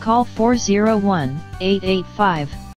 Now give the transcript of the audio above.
Call 401 885